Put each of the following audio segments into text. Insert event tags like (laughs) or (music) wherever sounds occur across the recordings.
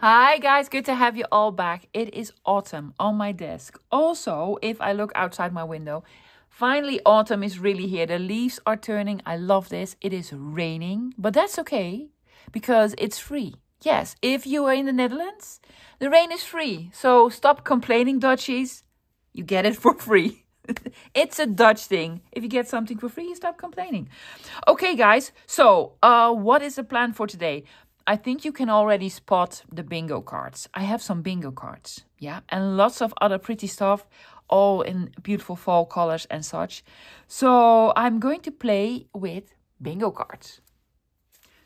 Hi guys, good to have you all back. It is autumn on my desk. Also, if I look outside my window, finally autumn is really here. The leaves are turning. I love this. It is raining, but that's okay because it's free. Yes, if you are in the Netherlands, the rain is free. So stop complaining, Dutchies. You get it (laughs) for free. (laughs) it's a Dutch thing. If you get something for free, you stop complaining. Okay, guys. So, uh, what is the plan for today? I think you can already spot the bingo cards. I have some bingo cards, yeah, and lots of other pretty stuff, all in beautiful fall colors and such. So I'm going to play with bingo cards.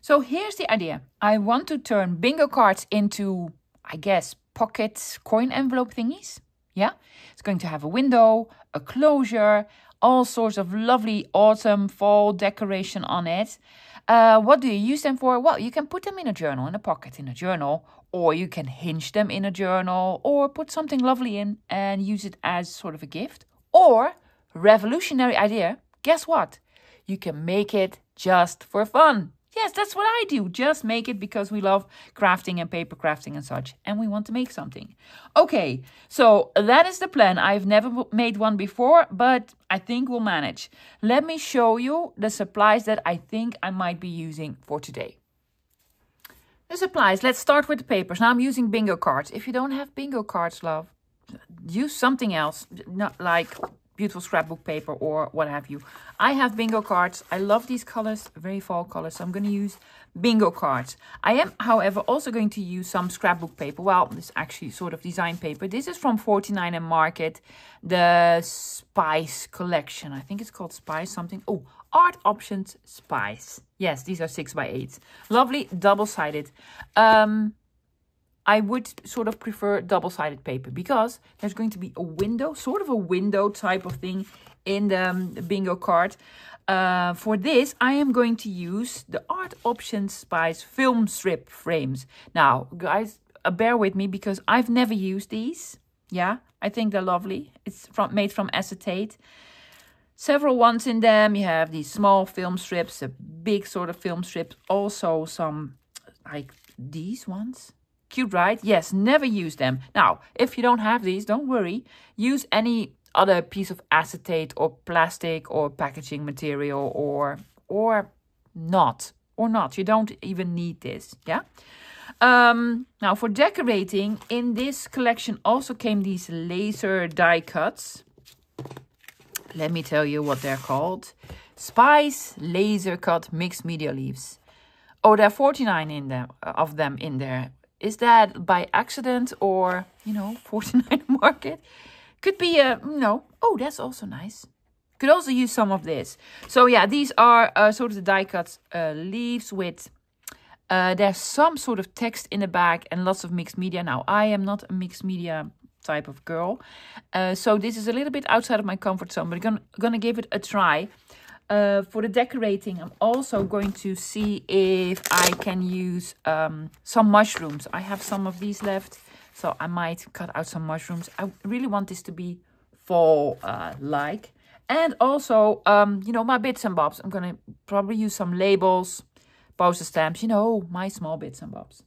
So here's the idea. I want to turn bingo cards into, I guess, pocket coin envelope thingies. Yeah, it's going to have a window, a closure, all sorts of lovely autumn, fall decoration on it. Uh, what do you use them for? Well, you can put them in a journal, in a pocket in a journal, or you can hinge them in a journal, or put something lovely in and use it as sort of a gift. Or, revolutionary idea, guess what? You can make it just for fun. Yes, that's what I do. Just make it because we love crafting and paper crafting and such, and we want to make something. Okay, so that is the plan. I've never made one before, but I think we'll manage. Let me show you the supplies that I think I might be using for today. The supplies, let's start with the papers. Now I'm using bingo cards. If you don't have bingo cards, love, use something else, not like beautiful scrapbook paper or what have you. I have bingo cards. I love these colors, very fall colors. So I'm going to use bingo cards. I am, however, also going to use some scrapbook paper. Well, this is actually sort of design paper. This is from 49 and Market, the Spice collection. I think it's called Spice something. Oh, Art Options Spice. Yes, these are 6 by 8 Lovely, double-sided. Um, I would sort of prefer double-sided paper because there's going to be a window, sort of a window type of thing in the, um, bingo card. Uh, for this, I am going to use the Art Options Spice film strip frames. Now, guys, uh, bear with me because I've never used these. Yeah, I think they're lovely. It's from made from acetate. Several ones in them. You have these small film strips, a big sort of film strip. Also some like these ones Cute, right? Yes, never use them. Now, if you don't have these, don't worry. Use any other piece of acetate or plastic or packaging material or or not. Or not. You don't even need this. Yeah? Um, now, for decorating, in this collection also came these laser die cuts. Let me tell you what they're called. Spice Laser Cut Mixed Media Leaves. Oh, there are 49 in them, of them in there. Is that by accident or, you know, (laughs) 49 market? Could be a, no. Oh, that's also nice. Could also use some of this. So yeah, these are uh, sort of the die cut uh, leaves with, uh, there's some sort of text in the back and lots of mixed media. Now, I am not a mixed media type of girl. Uh, so this is a little bit outside of my comfort zone, but I'm gonna, gonna give it a try. Uh, for the decorating, I'm also going to see if I can use um, some mushrooms. I have some of these left, so I might cut out some mushrooms. I really want this to be fall-like. Uh, and also, um, you know, my bits and bobs. I'm going to probably use some labels, poster stamps, you know, my small bits and bobs.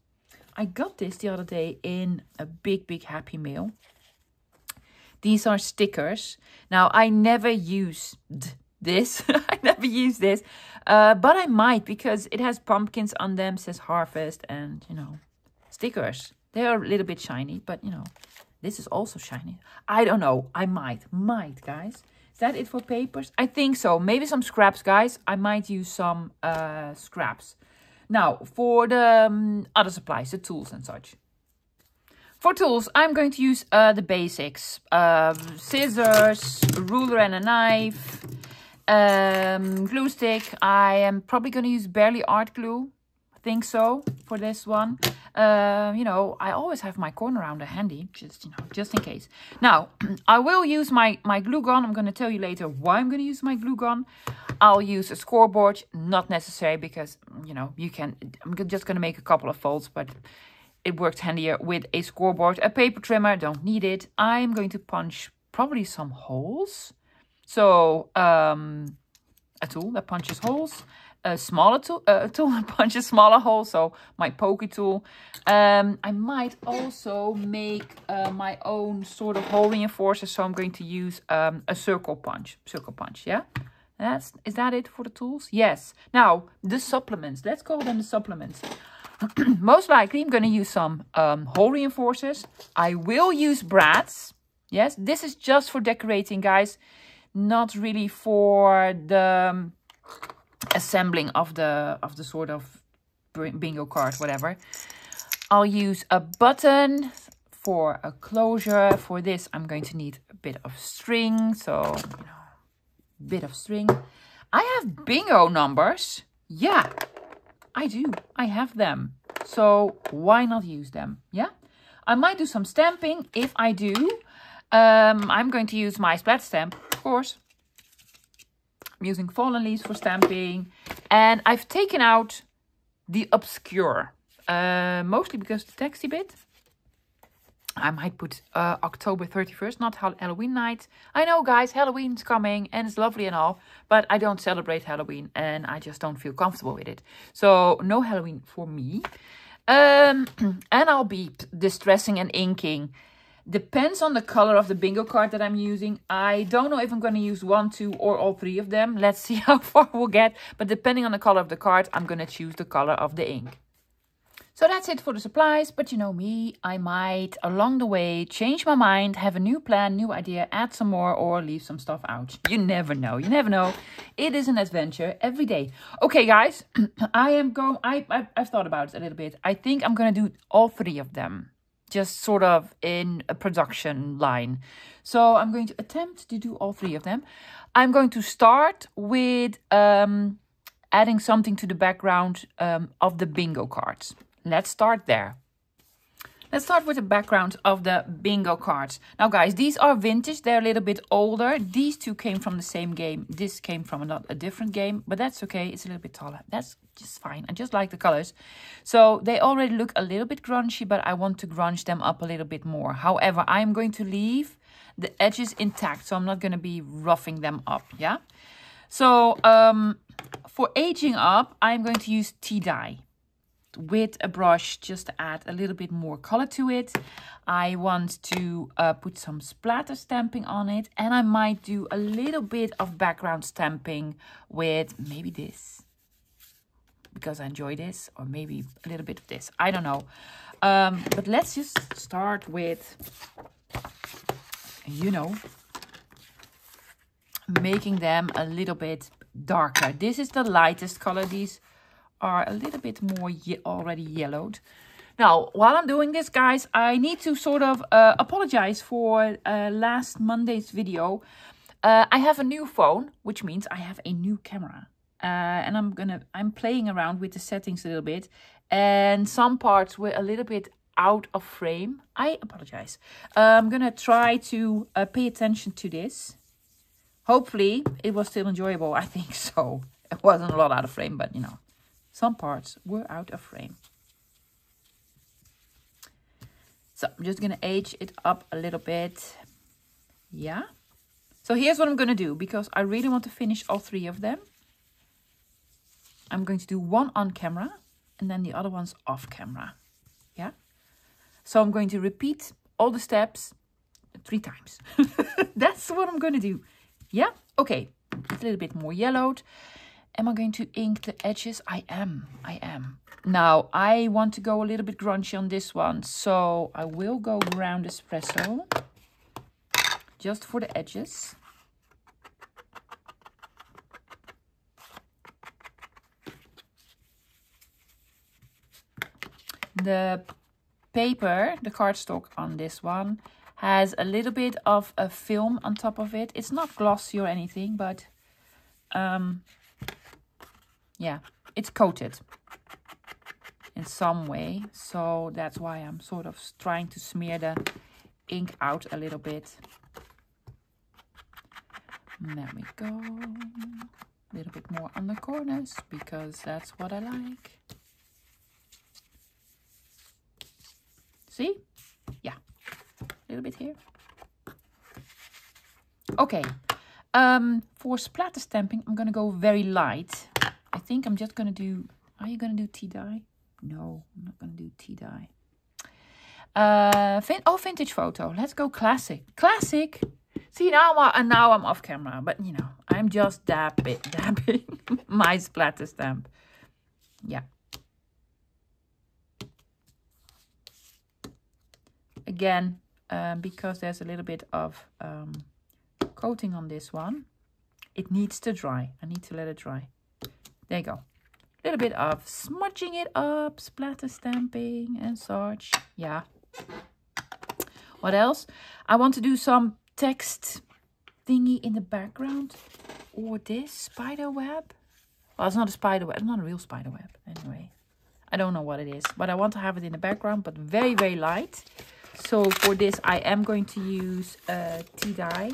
I got this the other day in a big, big Happy Meal. These are stickers. Now, I never used this. (laughs) I never use this. Uh, but I might because it has pumpkins on them, says harvest and, you know, stickers. They are a little bit shiny, but, you know, this is also shiny. I don't know. I might. Might, guys. Is that it for papers? I think so. Maybe some scraps, guys. I might use some uh, scraps. Now, for the um, other supplies, the tools and such. For tools, I'm going to use uh, the basics. Uh, scissors, ruler and a knife, um, glue stick, I am probably going to use Bearly Art Glue. I think so for this one. Uh, you know, I always have my corner rounder handy, just, you know, just in case. Now, (clears throat) I will use my, my glue gun. I'm going to tell you later why I'm going to use my glue gun. I'll use a scoreboard, not necessary because, you know, you can, I'm just going to make a couple of folds, but it works handier with a scoreboard. A paper trimmer, don't need it. I'm going to punch probably some holes so um, a tool that punches holes. a smaller tool, uh, tool (laughs) punch a smaller holes, so my pokey tool. Um, I might also make uh, my own sort of hole reinforcer, so I'm going to use um, a circle punch. Circle punch, yeah? That's Is that it for the tools? Yes. Now, the supplements. Let's call them the supplements. (clears throat) Most likely, I'm going to use some um, hole reinforcers. I will use brads. Yes, this is just for decorating, guys. Not really for the... Um, assembling of the of the sort of bingo card, whatever. I'll use a button for a closure. For this, I'm going to need a bit of string. So, you know, bit of string. I have bingo numbers. Yeah, I do. I have them. So why not use them? Yeah. I might do some stamping. If I do, um, I'm going to use my splat stamp, course. I'm using fallen leaves for stamping. And I've taken out the obscure. Uh, mostly because the texty bit. I might put uh, October 31st, not Halloween night. I know, guys, Halloween's coming and it's lovely and all, but I don't celebrate Halloween and I just don't feel comfortable with it. So, no Halloween for me. Um, (clears throat) and I'll be distressing and inking Depends on the color of the bingo card that I'm using. I don't know if I'm going to use one, two, or all three of them. Let's (laughs) see how far we'll get. But depending on the color of the card, I'm going to choose the color of the ink. So that's it for the supplies, but you know me, I might along the way change my mind, have a new plan, new idea, add some more or leave some stuff out. You never know, you never know. It is an adventure every day. Okay guys, (clears throat) I am going, I, I, I've thought about it a little bit. I think I'm going to do all three of them just sort of in a production line. So I'm going to attempt to do all three of them. I'm going to start with um, adding something to the background um, of the bingo cards. Let's start there. Let's start with the background of the bingo cards. Now guys, these are vintage. They're a little bit older. These two came from the same game. This came from a, a different game, but that's okay. It's a little bit taller. That's just fine. I just like the colors. So they already look a little bit grungy, but I want to grunge them up a little bit more. However, I'm going to leave the edges intact, so I'm not going to be roughing them up, yeah? So um, for aging up, I'm going to use tea dye with a brush just to add a little bit more color to it. I want to uh, put some splatter stamping on it and I might do a little bit of background stamping with maybe this because I enjoy this or maybe a little bit of this. I don't know. Um, but let's just start with, you know, making them a little bit darker. This is the lightest color. These are a little bit more ye already yellowed. Now, while I'm doing this, guys, I need to sort of uh, apologize for uh, last Monday's video. Uh, I have a new phone, which means I have a new camera. Uh, and I'm gonna, I'm playing around with the settings a little bit. And some parts were a little bit out of frame. I apologize. Uh, I'm gonna try to uh, pay attention to this. Hopefully, it was still enjoyable. I think so. (laughs) It wasn't a lot out of frame, but you know. Some parts were out of frame. So I'm just going to age it up a little bit. Yeah. So here's what I'm going to do because I really want to finish all three of them. I'm going to do one on camera and then the other one's off camera. Yeah. So I'm going to repeat all the steps three times. (laughs) That's what I'm going to do. Yeah. Okay. It's a little bit more yellowed. Am I going to ink the edges? I am. I am. Now, I want to go a little bit grungy on this one. So I will go ground espresso. Just for the edges. The paper, the cardstock on this one, has a little bit of a film on top of it. It's not glossy or anything, but um, yeah, it's coated in some way. So that's why I'm sort of trying to smear the ink out a little bit. there we go. A little bit more on the corners because that's what I like. See? Yeah, a little bit here. Okay, um, for splatter stamping, I'm going to go very light I think I'm just going to do... Are you going to do tea dye? No, I'm not going to do tea dye. Uh, vin oh, vintage photo. Let's go classic. Classic. See, now, I, and now I'm off camera. But, you know, I'm just dabbing, (laughs) dabbing my splatter stamp. Yeah. Again, um, because there's a little bit of um, coating on this one, it needs to dry. I need to let it dry. There you go. A little bit of smudging it up, splatter stamping and such. Yeah. What else? I want to do some text thingy in the background. Or this spider web. Well, it's not a spider web. It's not a real spider web. Anyway, I don't know what it is. But I want to have it in the background. But very, very light. So for this, I am going to use uh, tea dye.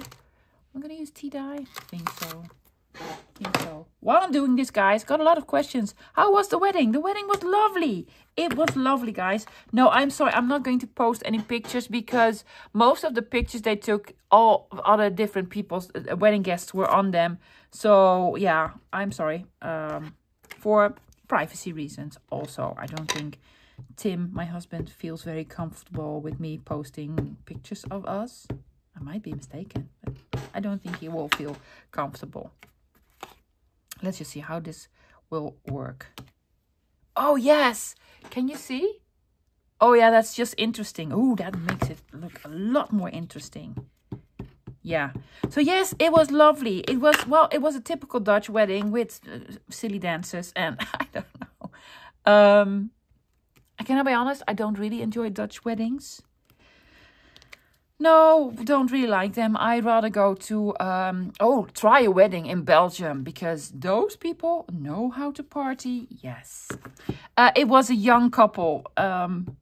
I'm going to use tea dye. I think so. I think so. While I'm doing this, guys, got a lot of questions. How was the wedding? The wedding was lovely. It was lovely, guys. No, I'm sorry. I'm not going to post any pictures because most of the pictures they took, all other different people's uh, wedding guests were on them. So, yeah, I'm sorry. Um, for privacy reasons also. I don't think Tim, my husband, feels very comfortable with me posting pictures of us. I might be mistaken, but I don't think he will feel comfortable. Let's just see how this will work. Oh, yes. Can you see? Oh, yeah, that's just interesting. Oh, that makes it look a lot more interesting. Yeah. So, yes, it was lovely. It was, well, it was a typical Dutch wedding with uh, silly dances and (laughs) I don't know. Um, can I be honest? I don't really enjoy Dutch weddings. No, don't really like them. I'd rather go to, um, oh, try a wedding in Belgium because those people know how to party. Yes. Uh, it was a young couple. Um,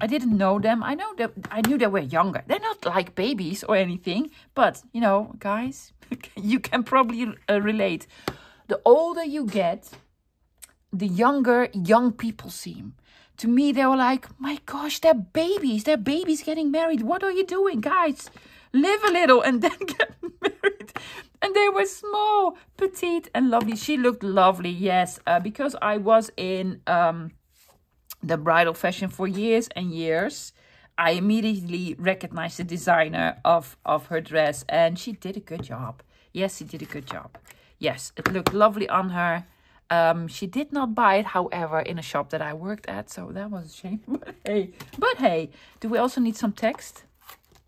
I didn't know them. I know that I knew they were younger. They're not like babies or anything, but you know, guys, (laughs) you can probably uh, relate. The older you get, the younger young people seem to me, they were like, my gosh, they're babies. They're babies getting married. What are you doing, guys? Live a little and (laughs) then get married. And they were small, petite, and lovely. She looked lovely, yes, uh, because I was in um, the bridal fashion for years and years. I immediately recognized the designer of, of her dress, and she did a good job. Yes, she did a good job. Yes, it looked lovely on her. Um, she did not buy it, however, in a shop that I worked at, so that was a shame. (laughs) But hey, but hey, do we also need some text?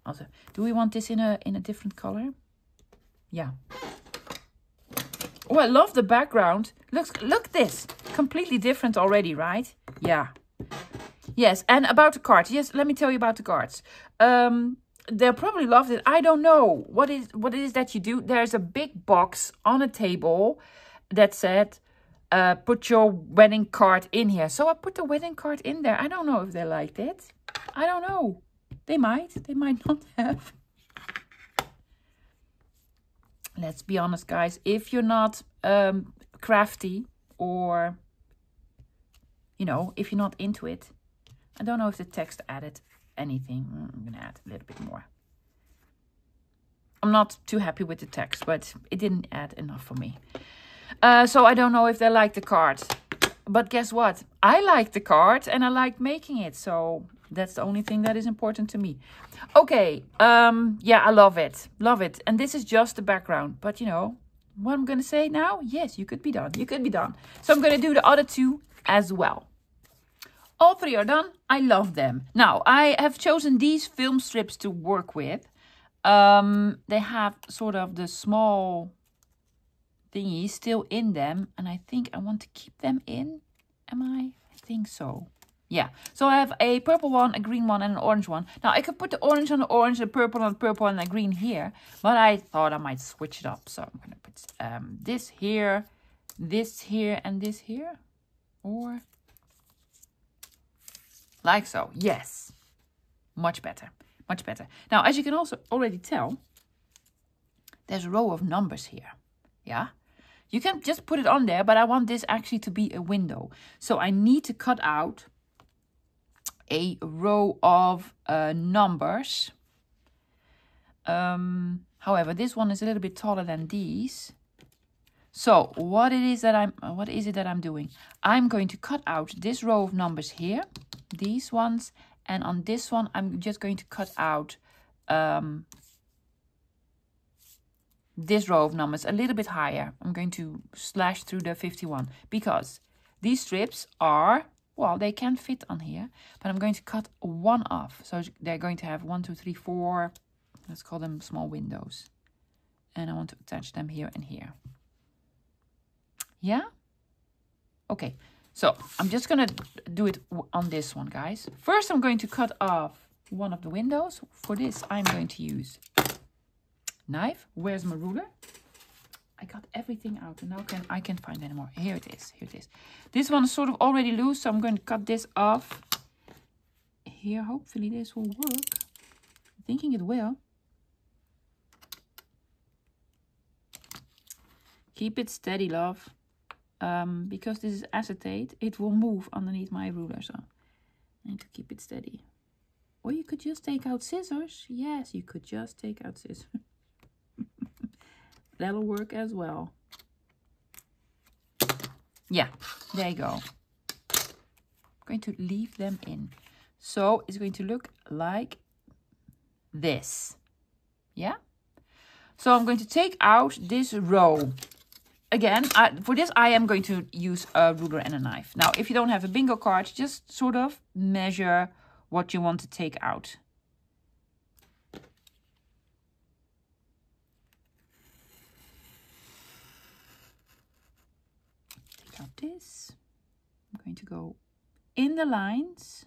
Also, do we want this in a in a different color? Yeah. Oh, I love the background. Look, look this. Completely different already, right? Yeah. Yes, and about the cards. Yes, let me tell you about the cards. Um, they'll probably love it. I don't know what is what it is that you do. There's a big box on a table that said uh, put your wedding card in here. So I put the wedding card in there. I don't know if they liked it. I don't know. They might. They might (laughs) not have. Let's be honest, guys. If you're not um, crafty or, you know, if you're not into it, I don't know if the text added anything. Mm, I'm going to add a little bit more. I'm not too happy with the text, but it didn't add enough for me. Uh, so I don't know if they like the card. But guess what? I like the card and I like making it. So that's the only thing that is important to me. Okay. Um, yeah, I love it. Love it. And this is just the background. But you know, what I'm going to say now? Yes, you could be done. You could be done. So I'm going to do the other two as well. All three are done. I love them. Now, I have chosen these film strips to work with. Um, they have sort of the small thingy still in them. And I think I want to keep them in. Am I? I think so. Yeah, so I have a purple one, a green one, and an orange one. Now, I could put the orange on the orange, the purple on the purple, and the green here. But I thought I might switch it up. So I'm going to put um, this here, this here, and this here. Or like so. Yes. Much better. Much better. Now, as you can also already tell, there's a row of numbers here. Yeah. You can just put it on there, but I want this actually to be a window. So I need to cut out a row of uh, numbers. Um, however, this one is a little bit taller than these. So what it is that I'm, what is it that I'm doing? I'm going to cut out this row of numbers here, these ones, and on this one, I'm just going to cut out um, this row of numbers a little bit higher. I'm going to slash through the 51 because these strips are, well, they can fit on here, but I'm going to cut one off. So they're going to have one, two, three, four, let's call them small windows. And I want to attach them here and here. Yeah? Okay, so I'm just going to do it on this one, guys. First, I'm going to cut off one of the windows. For this, I'm going to use knife. Where's my ruler? I got everything out and now can I can't find anymore. Here it is. Here it is. This one is sort of already loose, so I'm going to cut this off. Here, hopefully this will work. I'm thinking it will. Keep it steady, love. Um, because this is acetate, it will move underneath my ruler, so I need to keep it steady. Or you could just take out scissors. Yes, you could just take out scissors. (laughs) That'll work as well. Yeah, there you go. I'm going to leave them in. So it's going to look like this. Yeah? So I'm going to take out this row. Again, I, for this I am going to use a ruler and a knife. Now, if you don't have a bingo card, just sort of measure what you want to take out. Take out this. I'm going to go in the lines.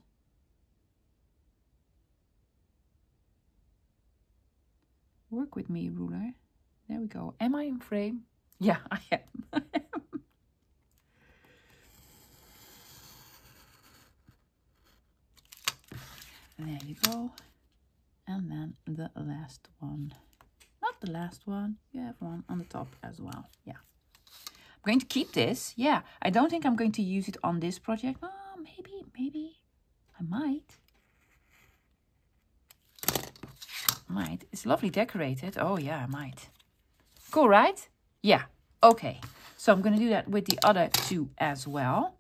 Work with me, ruler. There we go. Am I in frame? Yeah, (laughs) I am. there you go. And then the last one. Not the last one. You have one on the top as well. Yeah. I'm going to keep this. Yeah, I don't think I'm going to use it on this project. Oh, maybe, maybe I might. Might. It's lovely decorated. Oh, yeah, I might. Cool, right? Yeah. Okay. So I'm going to do that with the other two as well.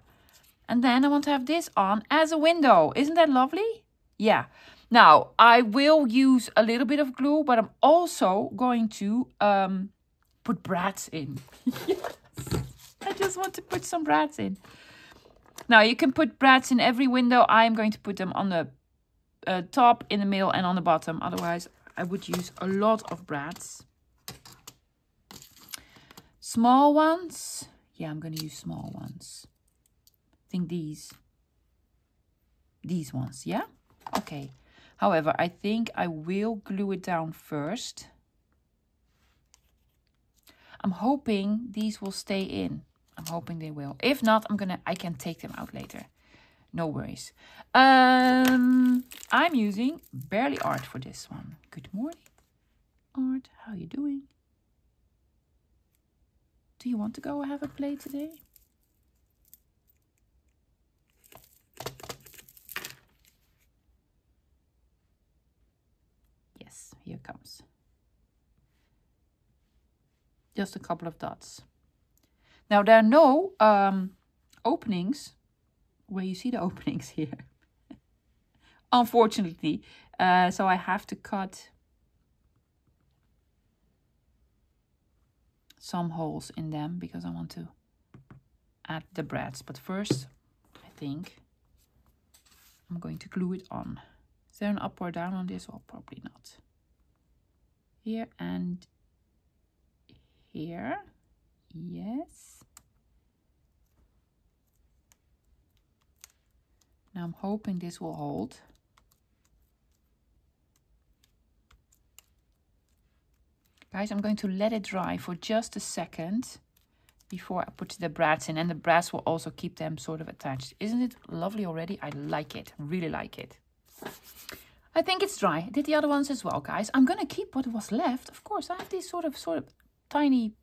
And then I want to have this on as a window. Isn't that lovely? Yeah. Now, I will use a little bit of glue, but I'm also going to um, put brads in. (laughs) I just want to put some brads in. Now, you can put brads in every window. I am going to put them on the uh, top, in the middle, and on the bottom. Otherwise, I would use a lot of brads. Small ones. Yeah, I'm going to use small ones. I think these. These ones, yeah? Okay. However, I think I will glue it down first. I'm hoping these will stay in. I'm hoping they will. If not, I'm gonna I can take them out later. No worries. Um I'm using Bearly Art for this one. Good morning. Art, how you doing? Do you want to go have a play today? Yes, here comes. Just a couple of dots. Now there are no um, openings where you see the (laughs) openings here. Unfortunately, uh, so I have to cut some holes in them because I want to add the brads. But first, I think I'm going to glue it on. Is there an up or down on this? Well, probably not. Here and here. Yes. Now I'm hoping this will hold. Guys, I'm going to let it dry for just a second before I put the brads in. And the brads will also keep them sort of attached. Isn't it lovely already? I like it. Really like it. I think it's dry. I did the other ones as well, guys. I'm going to keep what was left. Of course, I have these sort of sort of tiny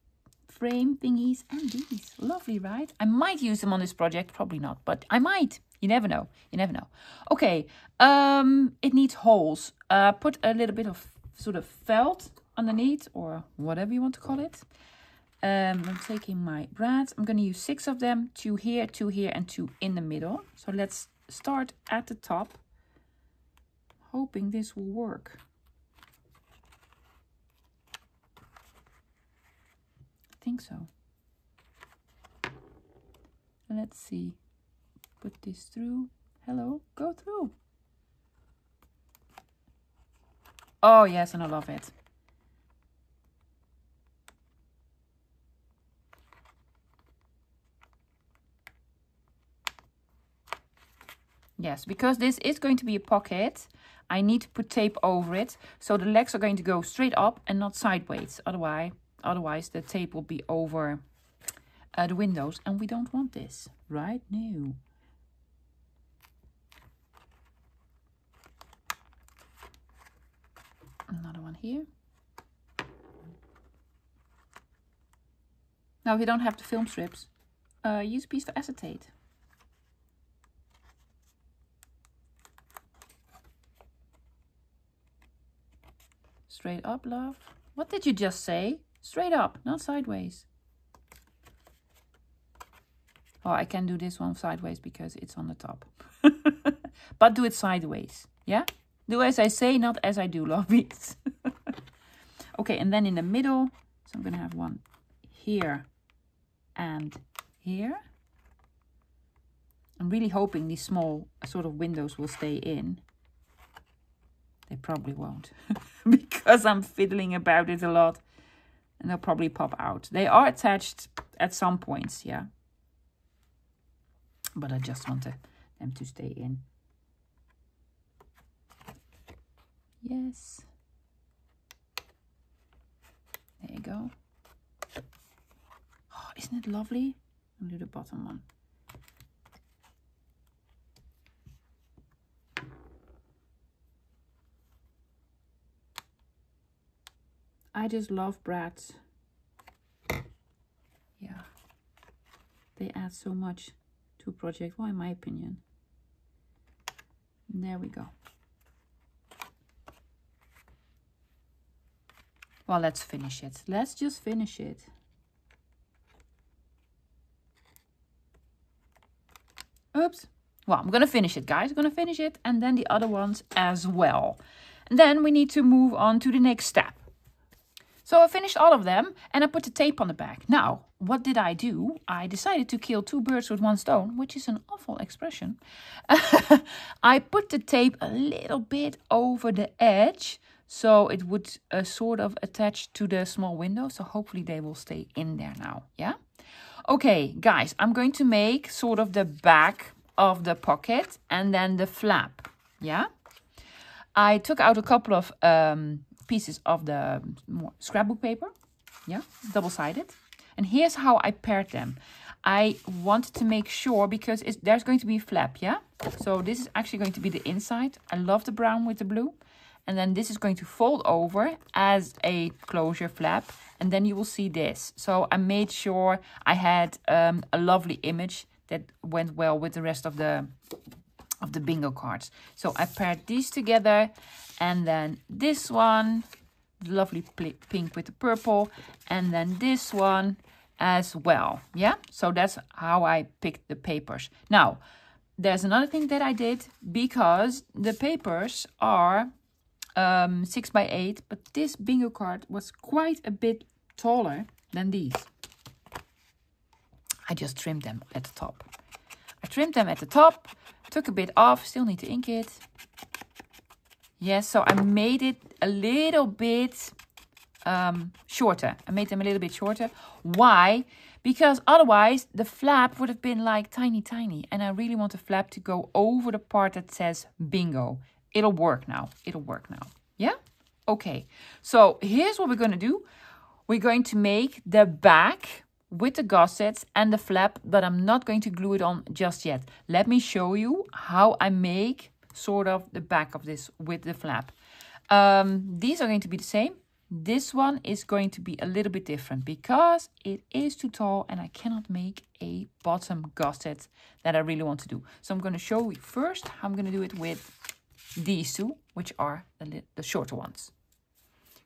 frame thingies and these. Lovely, right? I might use them on this project. Probably not, but I might. You never know. You never know. Okay, um, it needs holes. Uh, put a little bit of sort of felt underneath or whatever you want to call it. Um, I'm taking my brads. I'm going to use six of them, two here, two here, and two in the middle. So let's start at the top, hoping this will work. Think so. Let's see. Put this through. Hello, go through. Oh yes, and I love it. Yes, because this is going to be a pocket, I need to put tape over it. So the legs are going to go straight up and not sideways. Otherwise, otherwise the tape will be over uh, the windows. And we don't want this, right? No. Another one here. Now, if you don't have the film strips, uh, use a piece of acetate. Straight up, love. What did you just say? Straight up, not sideways. Oh, I can do this one sideways because it's on the top. (laughs) but do it sideways, yeah? Do as I say, not as I do, lovies. (laughs) okay, and then in the middle, so I'm going to have one here and here. I'm really hoping these small uh, sort of windows will stay in. They probably won't (laughs) because I'm fiddling about it a lot and they'll probably pop out. They are attached at some points, yeah. But I just want them to stay in. Yes. There you go. Oh, isn't it lovely? I'll do the bottom one. I just love brads. Yeah. They add so much to project, well, in my opinion. And there we go. Well, let's finish it. Let's just finish it. Oops. Well, I'm going to finish it, guys. I'm going to finish it and then the other ones as well. And then we need to move on to the next step. So I finished all of them and I put the tape on the back. Now, what did I do? I decided to kill two birds with one stone, which is an awful expression. (laughs) I put the tape a little bit over the edge so it would uh, sort of attach to the small window. So hopefully they will stay in there now, yeah? Okay, guys, I'm going to make sort of the back of the pocket and then the flap, yeah? I took out a couple of um, pieces of the scrapbook paper. Yeah, double-sided. And here's how I paired them. I wanted to make sure because there's going to be a flap, yeah? So this is actually going to be the inside. I love the brown with the blue. And then this is going to fold over as a closure flap. And then you will see this. So I made sure I had um, a lovely image that went well with the rest of the of the bingo cards. So I paired these together and then this one, lovely pink with the purple, and then this one as well. Yeah, so that's how I picked the papers. Now, there's another thing that I did because the papers are um, 6 by 8 but this bingo card was quite a bit taller than these. I just trimmed them at the top. I trimmed them at the top Took a bit off, still need to ink it. Yes, so I made it a little bit um, shorter. I made them a little bit shorter. Why? Because otherwise the flap would have been like tiny, tiny. And I really want the flap to go over the part that says bingo. It'll work now. It'll work now. Yeah? Okay. So here's what we're going to do. We're going to make the back with the gussets and the flap, but I'm not going to glue it on just yet. Let me show you how I make sort of the back of this with the flap. Um, these are going to be the same. This one is going to be a little bit different because it is too tall and I cannot make a bottom gusset that I really want to do. So I'm going to show you first how I'm going to do it with these two, which are the, the shorter ones.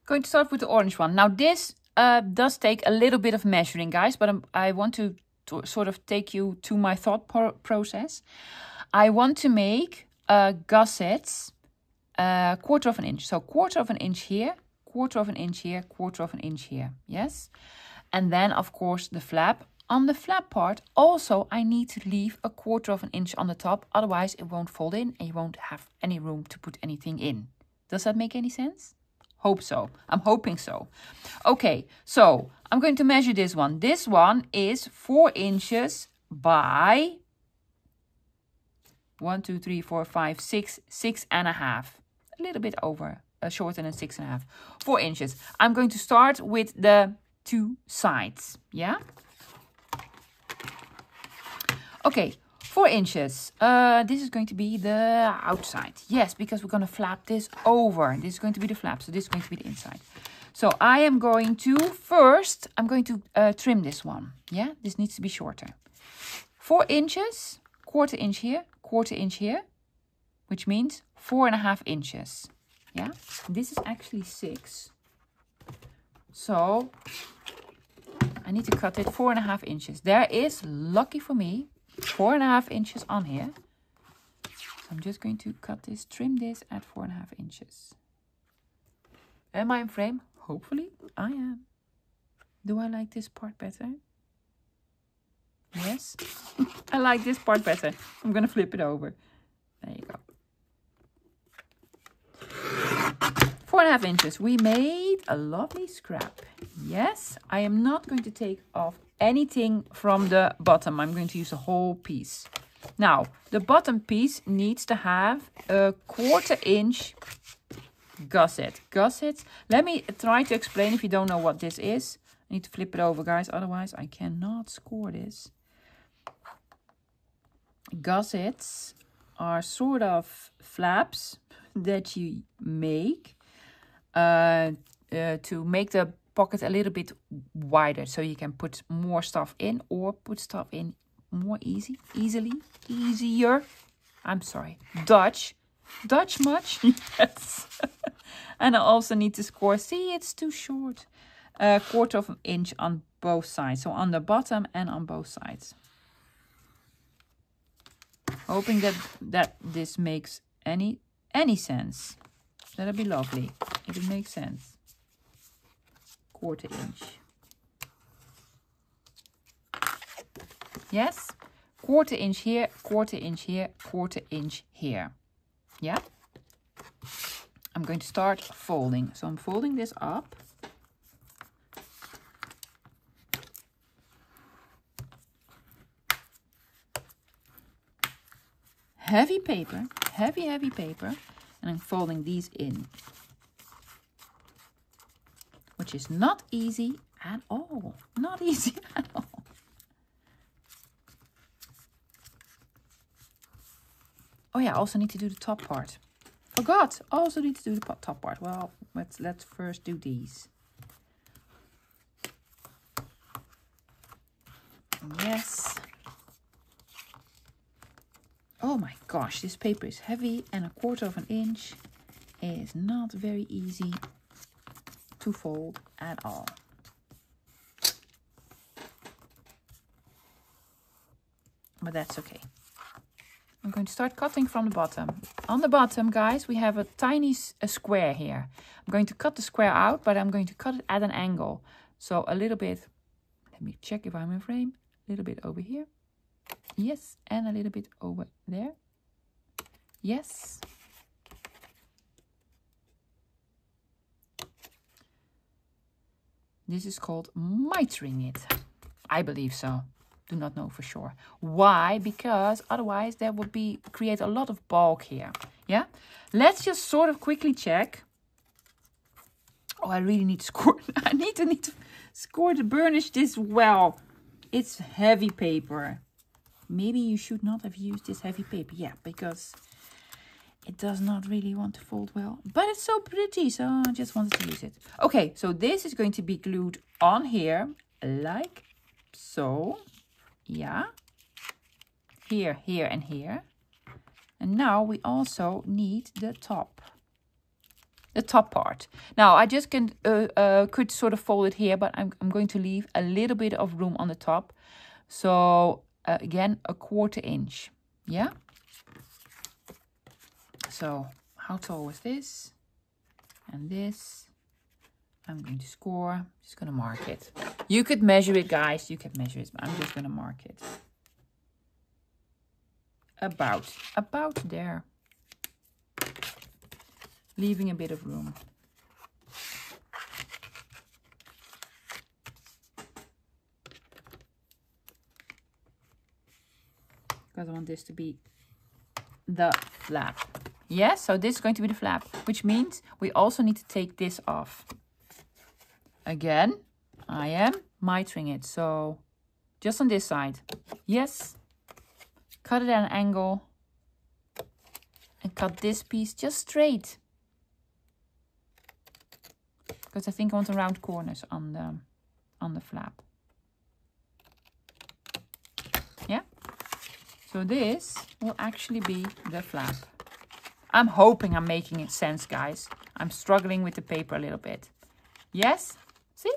Going to start with the orange one. Now this uh, does take a little bit of measuring, guys, but I'm, i want to, to, sort of take you to my thought process. I want to make uh, gussets a uh, quarter of an inch. So quarter of an inch here, quarter of an inch here, quarter of an inch here. Yes. And then, of course, the flap. On the flap part, also, I need to leave a quarter of an inch on the top. Otherwise, it won't fold in and you won't have any room to put anything in. Does that make any sense? Hope so. I'm hoping so. Okay, so I'm going to measure this one. This one is 4 inches by one, two, three, four, five, six, six and a half. A little bit over, uh, shorter than six and a half. Four inches. I'm going to start with the two sides. Yeah? Okay, four inches. Uh, this is going to be the outside. Yes, because we're going to flap this over. This is going to be the flap, so this is going to be the inside. So I am going to, first, I'm going to uh, trim this one. Yeah, this needs to be shorter. Four inches, quarter inch here, quarter inch here, which means four and a half inches. Yeah, this is actually six. So I need to cut it four and a half inches. There is, lucky for me, four and a half inches on here. So I'm just going to cut this, trim this at four and a half inches. Am I in frame? Hopefully I am. Do I like this part better? Yes, (laughs) I like this part better. I'm going to flip it over. There you go. Four and a half inches. We made a lovely scrap. Yes, I am not going to take off anything from the bottom. I'm going to use a whole piece. Now, the bottom piece needs to have a quarter inch gusset. Gussets, let me try to explain if you don't know what this is. I need to flip it over, guys. Otherwise, I cannot score this. Gussets are sort of flaps (laughs) that you make uh, uh, to make the pocket a little bit wider so you can put more stuff in or put stuff in more easy, easily, easier. I'm sorry, Dutch. Dutch much? (laughs) yes. (laughs) and I also need to score, see it's too short, a quarter of an inch on both sides. So on the bottom and on both sides. Hoping that, that this makes any any sense. That'll be lovely if it makes sense. Quarter inch. Yes? Quarter inch here, quarter inch here, quarter inch here. Yeah? I'm going to start folding. So I'm folding this up. Heavy paper, heavy, heavy paper and I'm folding these in. Which is not easy at all. Not (laughs) easy at all. Oh yeah, I also need to do the top part. Oh, Forgot, I also need to do the top part. Well, let's, let's first do these. Yes. Oh my gosh, this paper is heavy and a quarter of an inch is not very easy to fold at all. But that's okay. I'm going to start cutting from the bottom. On the bottom, guys, we have a tiny a square here. I'm going to cut the square out, but I'm going to cut it at an angle. So a little bit, let me check if I'm in frame, a little bit over here Yes, and a little bit over there. Yes. This is called mitering it. I believe so. Do not know for sure. Why? Because otherwise there would be create a lot of bulk here. Yeah. Let's just sort of quickly check. Oh, I really need to (laughs) score. I need to need to score to burnish this well. It's heavy paper maybe you should not have used this heavy paper. Yeah, because it does not really want to fold well. But it's so pretty, so I just wanted to use it. Okay, so this is going to be glued on here, like so. Yeah. Here, here, and here. And now we also need the top. the top part. Now I just can uh, uh, could sort of fold it here, but I'm, I'm going to leave a little bit of room on the top. So uh, again, a quarter inch. Yeah. So how tall was this? And this. I'm going to score. Just going to mark it. You could measure it, guys. You could measure it. But I'm just going to mark it. About. About there. Leaving a bit of room. Because I want this to be the flap. Yes, so this is going to be the flap, which means we also need to take this off. Again, I am mitering it. So just on this side. Yes. Cut it at an angle. And cut this piece just straight. Because I think I want the round corners on the, on the flap. Yeah. So this will actually be the flap. I'm hoping I'm making it sense, guys. I'm struggling with the paper a little bit. Yes? See?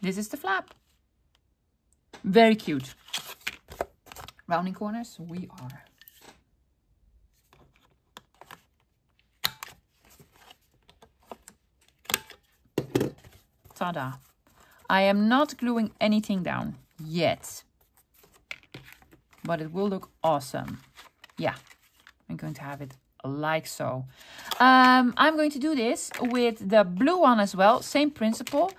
This is the flap. Very cute. Rounding corners, we are. Ta-da. I am not gluing anything down yet. But it will look awesome. Yeah, I'm going to have it like so. Um, I'm going to do this with the blue one as well. Same principle.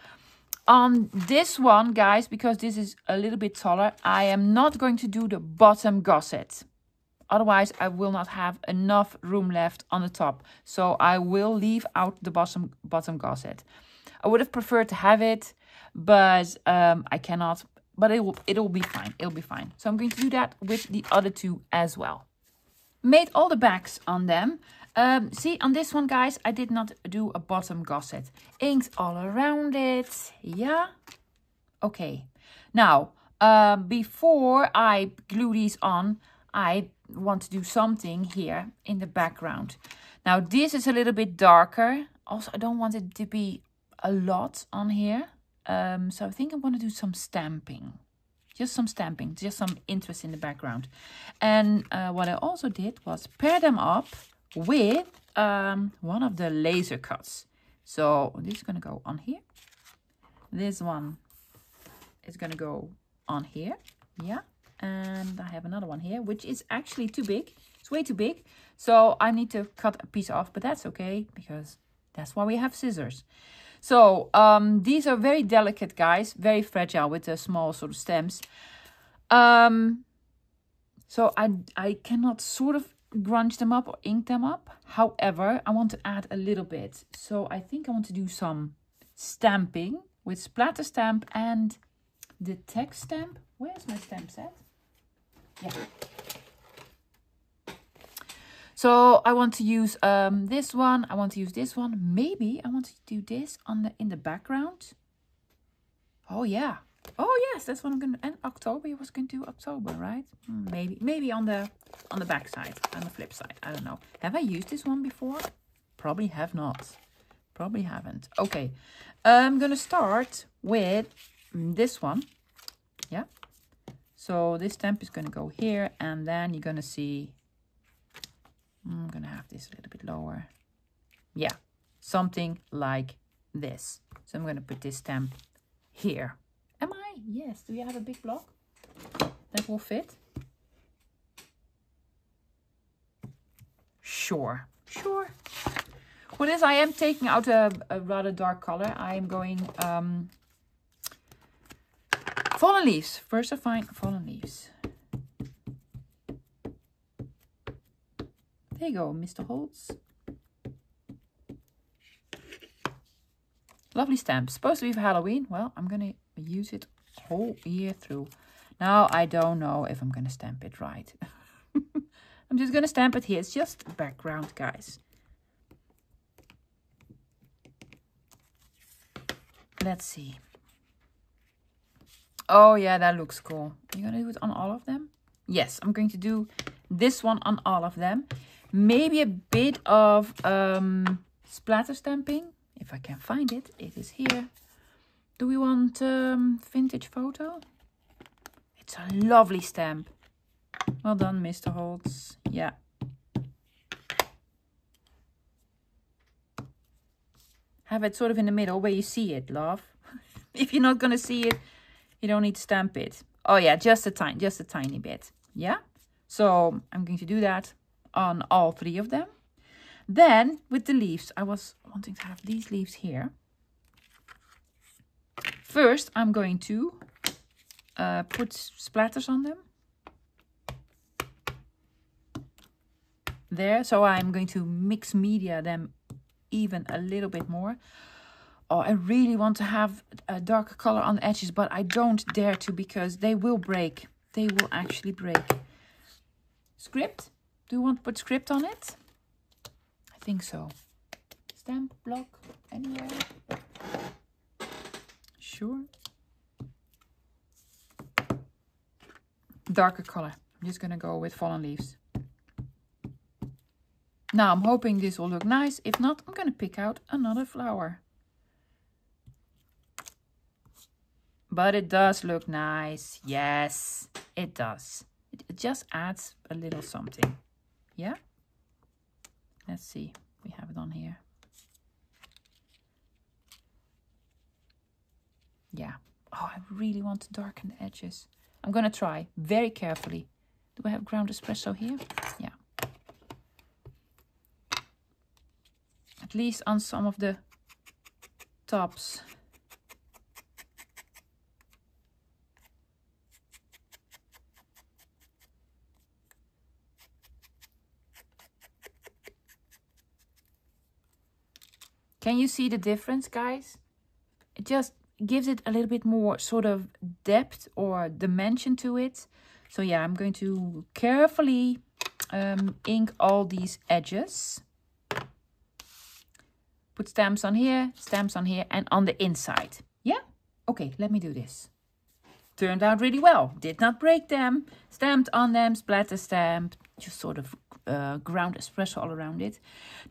On this one, guys, because this is a little bit taller, I am not going to do the bottom gusset. Otherwise, I will not have enough room left on the top. So I will leave out the bottom, bottom gusset. I would have preferred to have it, but um, I cannot. But it will, it will be fine. It'll be fine. So I'm going to do that with the other two as well. Made all the backs on them. Um, see, on this one, guys, I did not do a bottom gusset. Inked all around it. Yeah. Okay. Now, um, before I glue these on, I want to do something here in the background. Now, this is a little bit darker. Also, I don't want it to be a lot on here. Um, so I think I'm going to do some stamping. Just some stamping, just some interest in the background. And uh, what I also did was pair them up with um, one of the laser cuts. So this is going to go on here. This one is going to go on here. Yeah. And I have another one here, which is actually too big. It's way too big. So I need to cut a piece off, but that's okay because that's why we have scissors. So um, these are very delicate, guys. Very fragile with the small sort of stems. Um, so I, I cannot sort of grunge them up or ink them up. However, I want to add a little bit. So I think I want to do some stamping with splatter stamp and the text stamp. Where's my stamp set? Yeah. So I want to use um, this one. I want to use this one. Maybe I want to do this on the in the background. Oh yeah. Oh yes, that's what I'm gonna. And October, I was going to do October, right? Maybe, maybe on the on the back side, on the flip side. I don't know. Have I used this one before? Probably have not. Probably haven't. Okay, I'm gonna start with this one. Yeah. So this stamp is gonna go here, and then you're gonna see I'm gonna have this a little bit lower. Yeah, something like this. So I'm gonna put this stamp here. Am I? Yes. Do you have a big block that will fit? Sure, sure. For this, I am taking out a, a rather dark color. I am going um, fallen leaves. First, I find fallen leaves. There you go, Mr. Holtz. Lovely stamp. Supposed to be for Halloween. Well, I'm going to use it whole year through. Now, I don't know if I'm going to stamp it right. (laughs) I'm just going to stamp it here. It's just background, guys. Let's see. Oh, yeah, that looks cool. Are you going to do it on all of them? Yes, I'm going to do this one on all of them Maybe a bit of um, splatter stamping. If I can find it, it is here. Do we want um, vintage photo? It's a lovely stamp. Well done, Mr. Holtz. Yeah. Have it sort of in the middle where you see it, love. (laughs) if you're not going to see it, you don't need to stamp it. Oh yeah, just a tiny, just a tiny bit. Yeah. So I'm going to do that on all three of them. Then with the leaves, I was wanting to have these leaves here. First, I'm going to uh, put splatters on them. There, so I'm going to mix media them even a little bit more. Oh, I really want to have a darker color on the edges, but I don't dare to because they will break. They will actually break. Script? Do you want to put script on it? I think so. Stamp block anywhere? Sure. Darker color. I'm just going to go with fallen leaves. Now I'm hoping this will look nice. If not, I'm going to pick out another flower. But it does look nice. Yes, it does. It just adds a little something. Yeah? Let's see. We have it on here. Yeah. Oh, I really want to darken the edges. I'm going to try very carefully. Do I have ground espresso here? Yeah. At least on some of the tops. Can you see the difference, guys? It just gives it a little bit more sort of depth or dimension to it. So yeah, I'm going to carefully um, ink all these edges. Put stamps on here, stamps on here, and on the inside. Yeah? Okay, let me do this. Turned out really well. Did not break them. Stamped on them, splatter stamped. Just sort of uh, ground espresso all around it.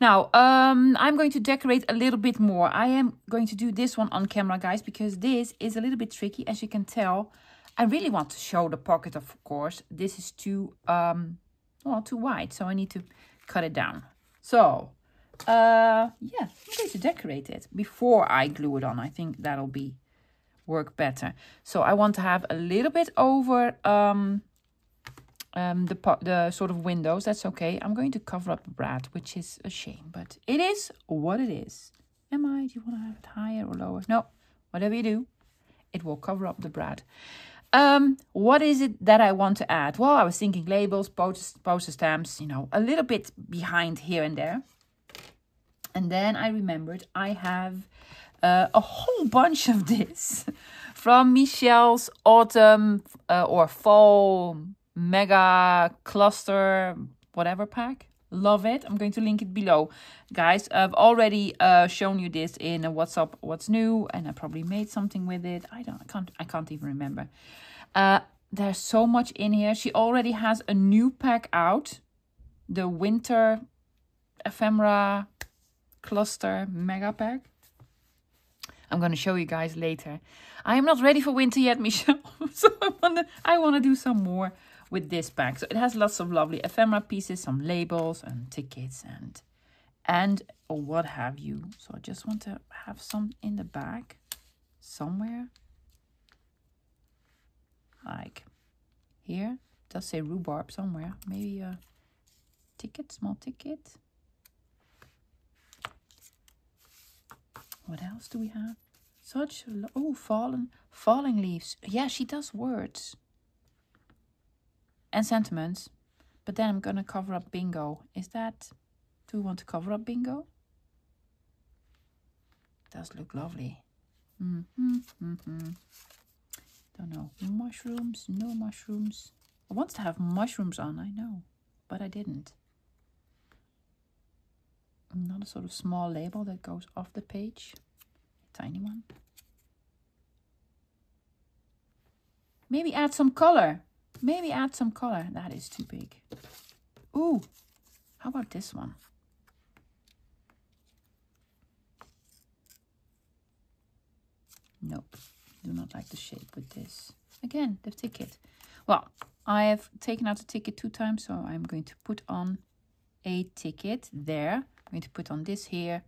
Now, um, I'm going to decorate a little bit more. I am going to do this one on camera, guys, because this is a little bit tricky. As you can tell, I really want to show the pocket, of course. This is too, um, well, too wide, so I need to cut it down. So, uh, yeah, I'm going to decorate it before I glue it on. I think that'll be work better. So I want to have a little bit over um, um, the, the sort of windows. That's okay. I'm going to cover up the brad, which is a shame, but it is what it is. Am I? Do you want to have it higher or lower? No, whatever you do, it will cover up the brad. Um, what is it that I want to add? Well, I was thinking labels, poster, poster stamps, you know, a little bit behind here and there. And then I remembered I have uh, a whole bunch of (laughs) this from Michelle's autumn uh, or fall mega cluster whatever pack. Love it. I'm going to link it below. Guys i've already uh, shown you this in a what's up what's new and i probably made something with it. I don't i can't i can't even remember. Uh there's so much in here. She already has a new pack out. The winter ephemera cluster mega pack. I'm going to show you guys later. I am not ready for winter yet michelle. (laughs) So i want to i want to do some more with this bag. So it has lots of lovely ephemera pieces, some labels and tickets and and or what have you. So I just want to have some in the bag somewhere. Like here, it does say rhubarb somewhere. Maybe a ticket, small ticket. What else do we have? Such oh fallen falling leaves. Yeah, she does words and sentiments. But then I'm going to cover up bingo. Is that... Do we want to cover up bingo? does look lovely. Mm -hmm, mm -hmm. Don't know. Mushrooms? No mushrooms. I wanted to have mushrooms on, I know. But I didn't. Another sort of small label that goes off the page. Tiny one. Maybe add some color. Maybe add some color. That is too big. Ooh, How about this one? Nope, do not like the shape with this. Again, the ticket. Well, I have taken out the ticket two times, so I'm going to put on a ticket there. I'm going to put on this here.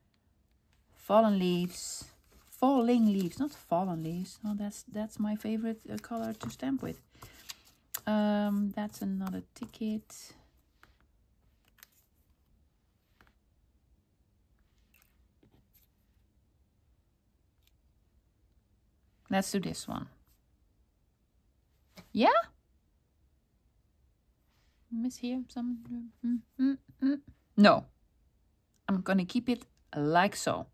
Fallen leaves. Falling leaves, not fallen leaves. Oh, that's that's my favorite uh, color to stamp with. Um, that's another ticket. Let's do this one. Yeah? Miss here some. Mm, mm, mm. No. I'm going to keep it like so.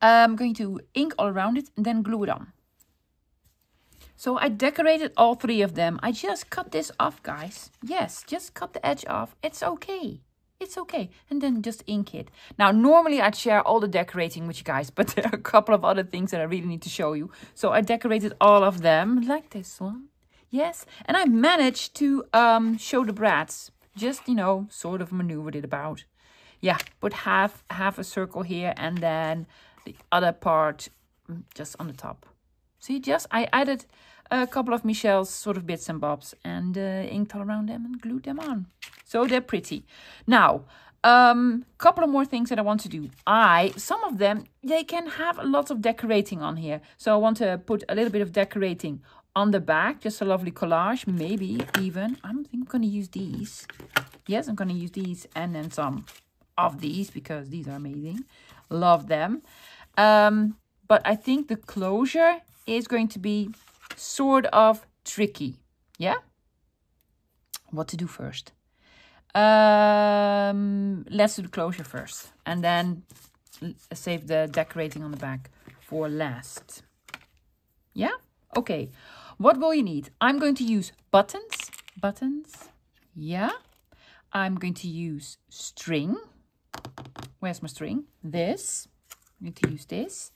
I'm going to ink all around it and then glue it on. So I decorated all three of them. I just cut this off, guys. Yes, just cut the edge off. It's okay. It's okay. And then just ink it. Now, normally I'd share all the decorating with you guys, (laughs) but there are a couple of other things that I really need to show you. So I decorated all of them, like this one. Yes, and I managed to um, show the brads. Just, you know, sort of maneuvered it about. Yeah, put half, half a circle here and then the other part mm, just on the top. See, just I added a couple of Michelle's sort of bits and bobs and uh, inked all around them and glued them on. So they're pretty. Now, um, couple of more things that I want to do. I, some of them, they can have a lot of decorating on here. So I want to put a little bit of decorating on the back, just a lovely collage, maybe even. I'm think I'm going to use these. Yes, I'm going to use these and then some of these because these are amazing. Love them. Um, but I think the closure is going to be sort of tricky. Yeah? What to do first? Um, let's do the closure first. And then save the decorating on the back for last. Yeah? Okay. What will you need? I'm going to use buttons. Buttons. Yeah. I'm going to use string. Where's my string? This. I'm going to use this.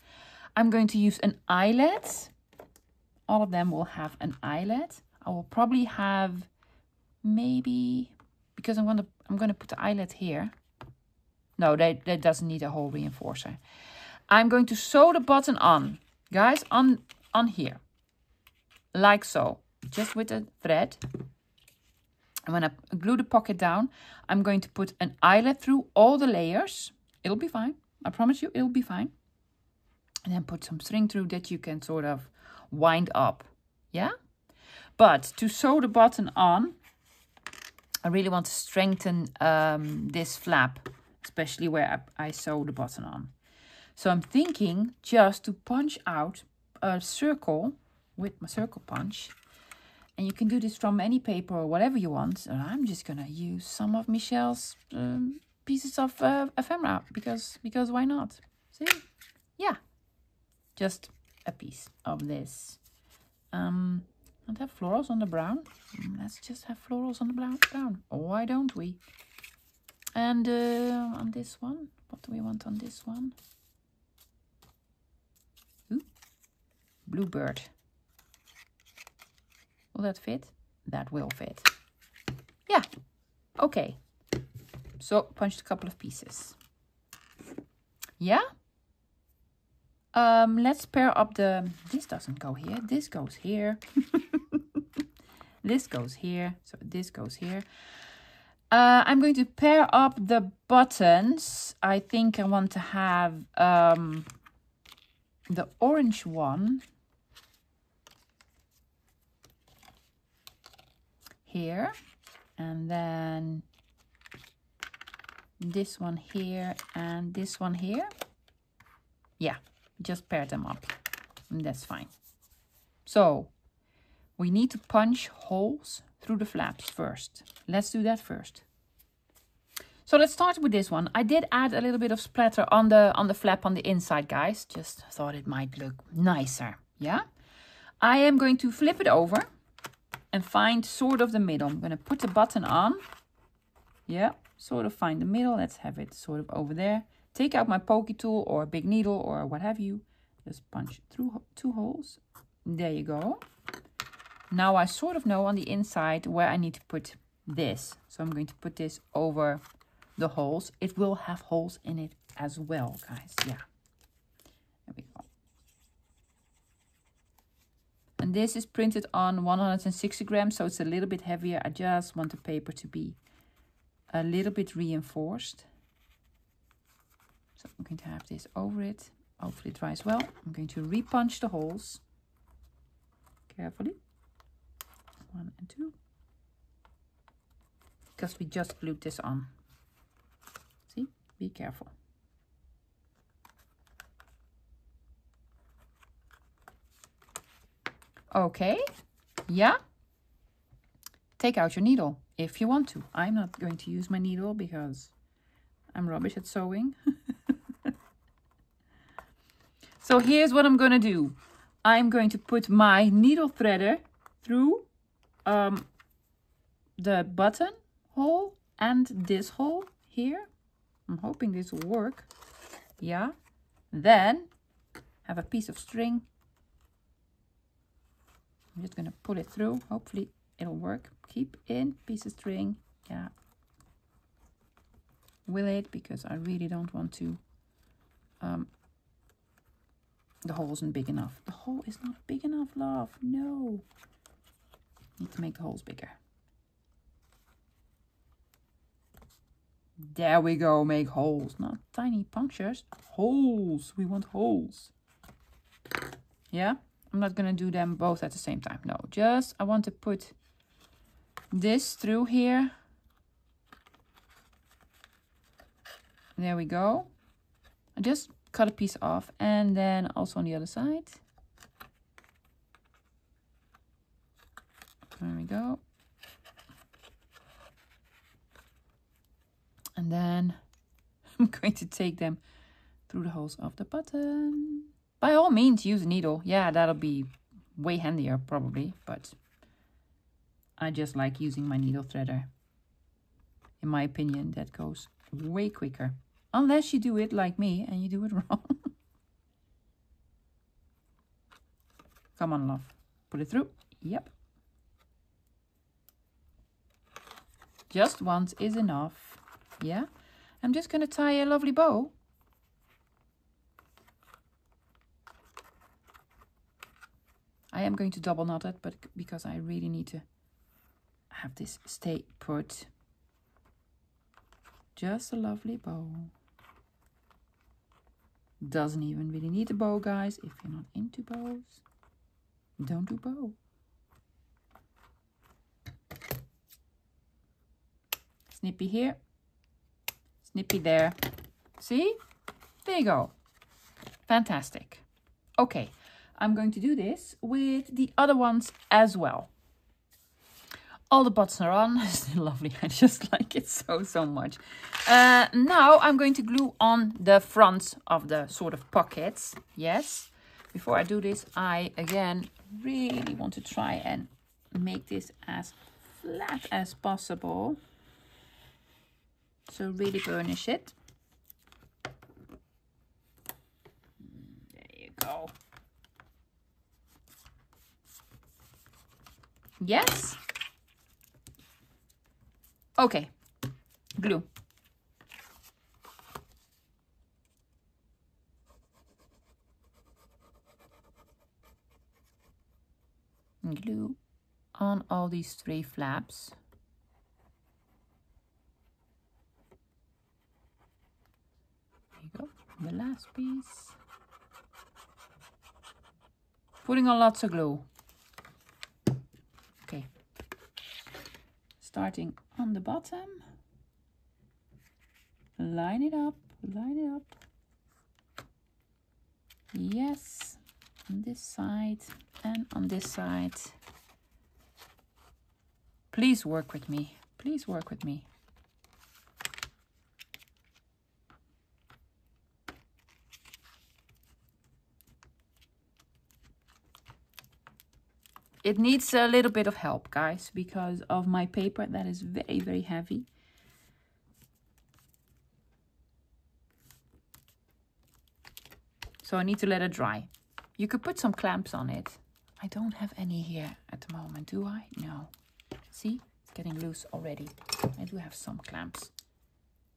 I'm going to use an eyelet. All of them will have an eyelet. I will probably have maybe because I'm gonna I'm gonna put the eyelet here. No, that, that doesn't need a whole reinforcer. I'm going to sew the button on, guys, on on here. Like so. Just with a thread. And when I glue the pocket down, I'm going to put an eyelet through all the layers. It'll be fine. I promise you, it'll be fine. And then put some string through that you can sort of wind up. Yeah? But to sew the button on, I really want to strengthen um, this flap, especially where I, I sew the button on. So I'm thinking just to punch out a circle with my circle punch. And you can do this from any paper or whatever you want. And I'm just going to use some of Michelle's um, pieces of uh, ephemera because, because why not? See? Yeah. Just a piece of this. Um, don't have florals on the brown. Mm, let's just have florals on the brown. Why don't we? And uh, on this one, what do we want on this one? Ooh, bluebird. Will that fit? That will fit. Yeah, okay. So punched a couple of pieces. Yeah? Um, let's pair up the, this doesn't go here, this goes here. (laughs) this goes here, so this goes here. Uh, I'm going to pair up the buttons. I think I want to have um, the orange one here and then this one here and this one here. Yeah, just pair them up and that's fine. So we need to punch holes through the flaps first. Let's do that first. So let's start with this one. I did add a little bit of splatter on the on the flap on the inside, guys. Just thought it might look nicer. Yeah. I am going to flip it over and find sort of the middle. I'm going to put the button on. Yeah, sort of find the middle. Let's have it sort of over there take out my pokey tool or a big needle or what have you. Just punch through two holes. There you go. Now I sort of know on the inside where I need to put this. So I'm going to put this over the holes. It will have holes in it as well, guys. Yeah. There we go. And this is printed on 160 grams, so it's a little bit heavier. I just want the paper to be a little bit reinforced. I'm going to have this over it. Hopefully it dries well. I'm going to repunch the holes carefully. One and two. Because we just glued this on. See? Be careful. Okay. Yeah. Take out your needle if you want to. I'm not going to use my needle because I'm rubbish at sewing. (laughs) so here's what I'm going to do. I'm going to put my needle threader through um, the button hole and this hole here. I'm hoping this will work. Yeah. Then have a piece of string. I'm just going to pull it through. Hopefully it'll work. Keep in piece of string. Yeah. Will it because I really don't want to um, the hole isn't big enough. The hole is not big enough, love. No. Need to make the holes bigger. There we go. Make holes. Not tiny punctures. Holes. We want holes. Yeah? I'm not going to do them both at the same time. No, just I want to put this through here. There we go. I just cut a piece off and then also on the other side. There we go. And then (laughs) I'm going to take them through the holes of the button. By all means, use a needle. Yeah, that'll be way handier probably, but I just like using my needle threader. In my opinion, that goes way quicker. Unless you do it like me and you do it (laughs) wrong. Come on, love. Put it through. Yep. Just once is enough. Yeah. I'm just going to tie a lovely bow. I am going to double knot it, but because I really need to have this stay put. Just a lovely bow. Doesn't even really need a bow, guys. If you're not into bows, don't do bow. Snippy here, snippy there. See? There you go. Fantastic. Okay, I'm going to do this with the other ones as well. All the buttons are on. (laughs) It's lovely. I just like it so, so much. Uh, now I'm going to glue on the front of the sort of pockets. Yes. Before I do this, I, again, really want to try and make this as flat as possible. So really burnish it. There you go. Yes. Okay, glue. Glue on all these three flaps. There you go, the last piece. Putting on lots of glue. Okay, starting on the bottom. Line it up, line it up. Yes, on this side and on this side. Please work with me. Please work with me. It needs a little bit of help, guys, because of my paper that is very, very heavy. So I need to let it dry. You could put some clamps on it. I don't have any here at the moment, do I? No. See? It's getting loose already. I do have some clamps.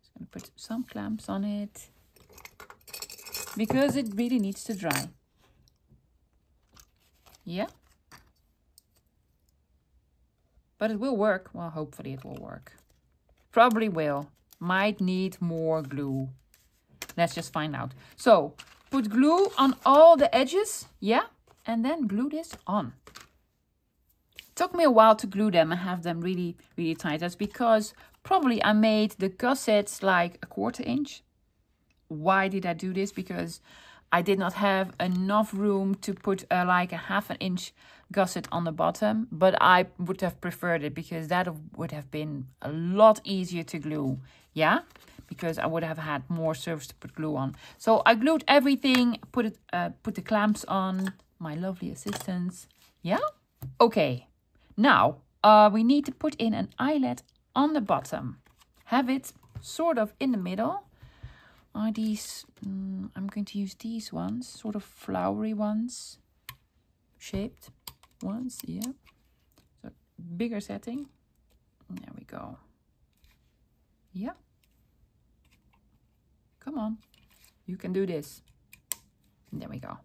Just put some clamps on it because it really needs to dry. Yeah. But it will work. Well, hopefully it will work. Probably will. Might need more glue. Let's just find out. So, put glue on all the edges. Yeah. And then glue this on. took me a while to glue them and have them really, really tight. That's because probably I made the gussets like a quarter inch. Why did I do this? Because I did not have enough room to put uh, like a half an inch gusset on the bottom, but I would have preferred it because that would have been a lot easier to glue. Yeah, because I would have had more surface to put glue on. So I glued everything, put it, uh, put the clamps on, my lovely assistants. Yeah, okay. Now uh, we need to put in an eyelet on the bottom. Have it sort of in the middle. Are these, um, I'm going to use these ones, sort of flowery ones, shaped ones, yeah. So bigger setting. There we go. Yeah. Come on. You can do this. And There we go.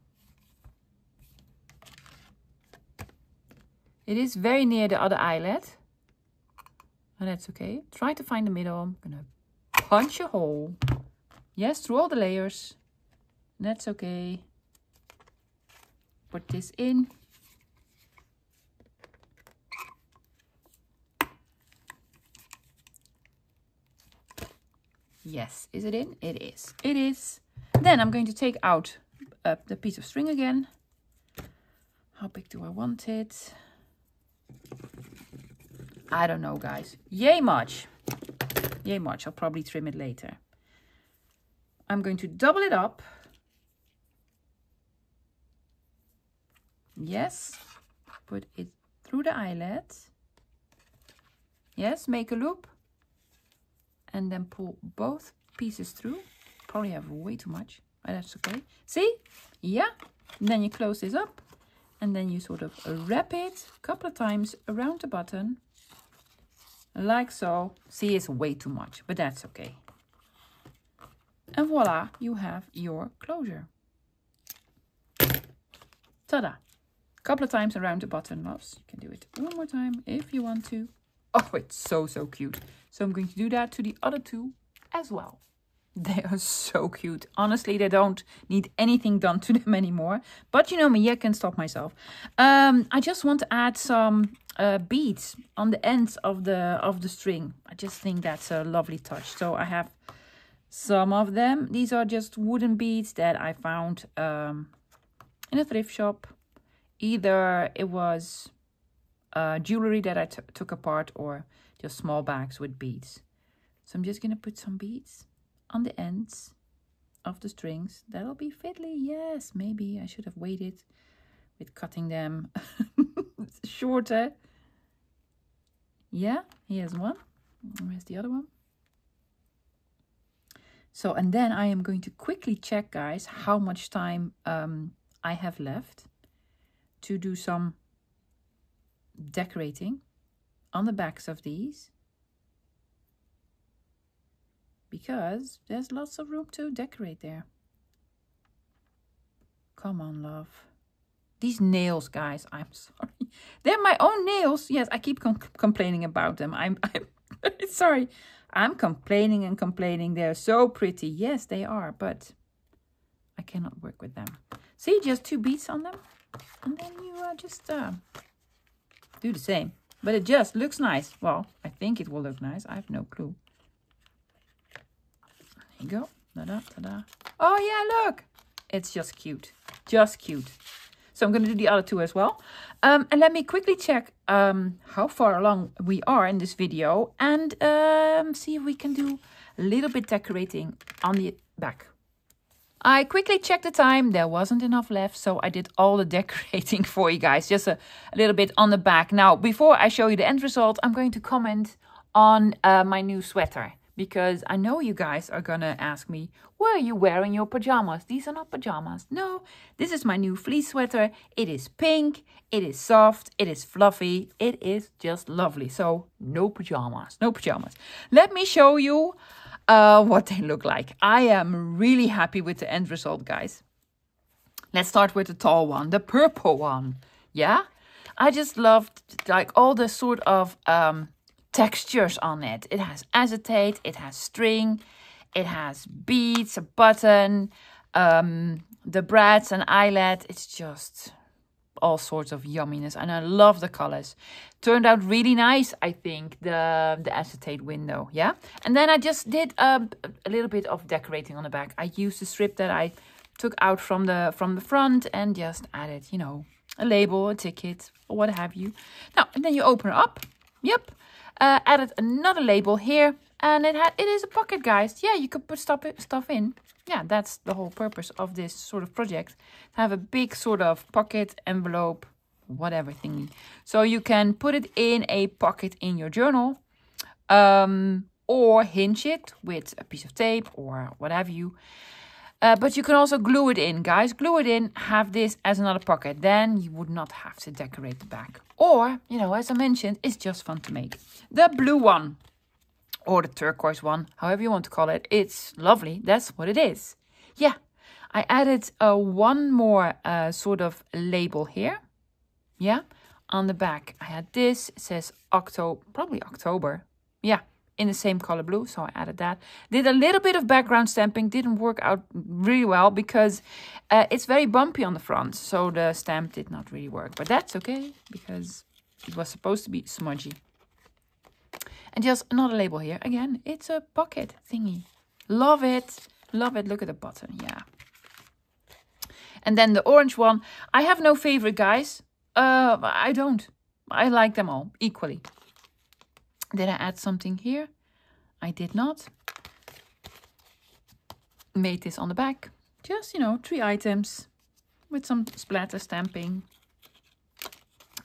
It is very near the other eyelet. And oh, that's okay. Try to find the middle. I'm gonna punch a hole. Yes, through all the layers. That's okay. Put this in. Yes, is it in? It is. It is. Then I'm going to take out uh, the piece of string again. How big do I want it? I don't know, guys. Yay much. Yay much. I'll probably trim it later. I'm going to double it up. Yes. Put it through the eyelet. Yes, make a loop. And then pull both pieces through. Probably have way too much, but that's okay. See? Yeah. And then you close this up. And then you sort of wrap it a couple of times around the button like so. See, it's way too much, but that's okay. And voila, you have your closure. Ta-da! Couple of times around the button, loves. You can do it one more time if you want to. Oh, it's so, so cute. So I'm going to do that to the other two as well. (laughs) They are so cute. Honestly, they don't need anything done to (laughs) them anymore. But you know me, I can stop myself. Um, I just want to add some uh, beads on the ends of the of the string. I just think that's a lovely touch. So I have some of them. These are just wooden beads that I found um, in a thrift shop. Either it was uh, jewelry that I took apart or just small bags with beads. So I'm just going to put some beads on the ends of the strings. That'll be fiddly. Yes, maybe I should have waited with cutting them (laughs) shorter. Yeah, here's one. Where's the other one? So, and then I am going to quickly check, guys, how much time um, I have left to do some decorating on the backs of these because there's lots of room to decorate there. Come on, love. These nails, guys, I'm (laughs) sorry. They're my own nails. Yes, I keep com complaining about them. I'm, (laughs) I'm (laughs) sorry. I'm complaining and complaining. They're so pretty. Yes, they are, but I cannot work with them. See, just two beads on them. And then you uh, just uh, do the same. But it just looks nice. Well, I think it will look nice. I have no clue There you go. Ta-da, ta-da. Oh, yeah, look. It's just cute. Just cute. So I'm going to do the other two as well. Um, and let me quickly check um, how far along we are in this video. And um, see if we can do a little bit decorating on the back. I quickly checked the time. There wasn't enough left. So I did all the (laughs) decorating for you guys. Just a, a little bit on the back. Now, before I show you the end result, I'm going to comment on uh, my new sweater because I know you guys are gonna ask me, where are you wearing your pajamas? These are not pajamas. No, this is my new fleece sweater. It is pink, it is soft, it is fluffy, it is just lovely. So no pajamas, no pajamas. Let me show you uh, what they look like. I am really happy with the end result, guys. Let's start with the tall one, the purple one. Yeah, I just loved like all the sort of um, textures on it. It has acetate, it has string, it has beads, a button, um, the brads and eyelet. It's just all sorts of yumminess and I love the colors. Turned out really nice, I think, the the acetate window, yeah? And then I just did um, a little bit of decorating on the back. I used the strip that I took out from the from the front and just added, you know, a label, a ticket, or what have you. Now, and then you open it up. Yep. Uh, added another label here and it had it is a pocket, guys. Yeah, you could put stuff stuff in. Yeah, that's the whole purpose of this sort of project. Have a big sort of pocket envelope, whatever thingy. So you can put it in a pocket in your journal, um, or hinge it with a piece of tape or what have you. Uh, but you can also glue it in, guys. Glue it in, have this as another pocket. Then you would not have to decorate the back. Or, you know, as I mentioned, it's just fun to make. The blue one or the turquoise one, however you want to call it. It's lovely. That's what it is. Yeah, I added uh, one more uh, sort of label here. Yeah, on the back I had this. It says October, probably October. Yeah, in the same color blue, so I added that. Did a little bit of background stamping, didn't work out really well because uh, it's very bumpy on the front, so the stamp did not really work. But that's okay because it was supposed to be smudgy. And just another label here. Again, it's a pocket thingy. Love it. Love it. Look at the button. Yeah. And then the orange one. I have no favorite, guys. Uh, I don't. I like them all equally. Did I add something here? I did not. Made this on the back. Just, you know, three items with some splatter stamping.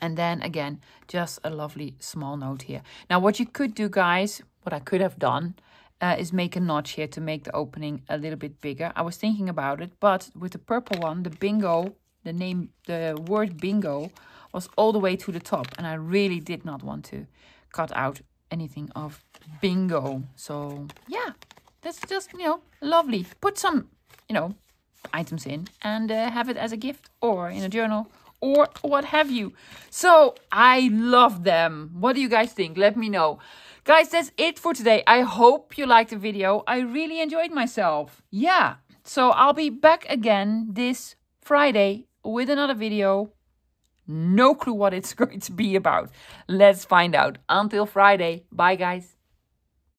And then again, just a lovely small note here. Now what you could do guys, what I could have done, uh, is make a notch here to make the opening a little bit bigger. I was thinking about it, but with the purple one, the bingo, the name, the word bingo was all the way to the top. And I really did not want to cut out anything of bingo. So yeah, that's just, you know, lovely. Put some, you know, items in and uh, have it as a gift or in a journal or what have you. So I love them. What do you guys think? Let me know. Guys, that's it for today. I hope you liked the video. I really enjoyed myself. Yeah. So I'll be back again this Friday with another video. No clue what it's (laughs) going to be about. Let's find out. Until Friday. Bye, guys.